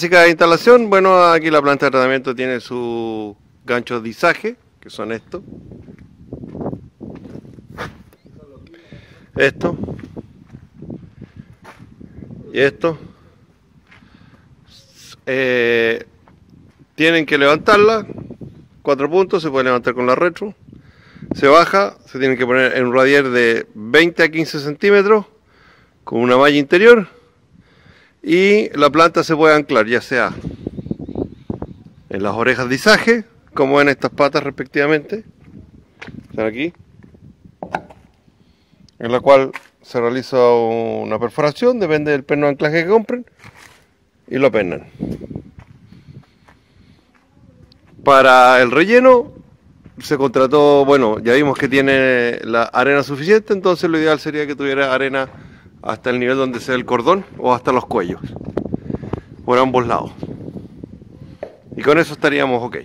Básica de instalación, bueno, aquí la planta de tratamiento tiene su gancho de izaje, que son estos. Esto. Y esto. Eh, tienen que levantarla, cuatro puntos, se puede levantar con la retro. Se baja, se tiene que poner en un radier de 20 a 15 centímetros, con una malla interior y la planta se puede anclar ya sea en las orejas de izaje como en estas patas respectivamente están aquí en la cual se realiza una perforación depende del perno de anclaje que compren y lo apenan. Para el relleno se contrató bueno ya vimos que tiene la arena suficiente entonces lo ideal sería que tuviera arena hasta el nivel donde se el cordón o hasta los cuellos, por ambos lados. Y con eso estaríamos ok.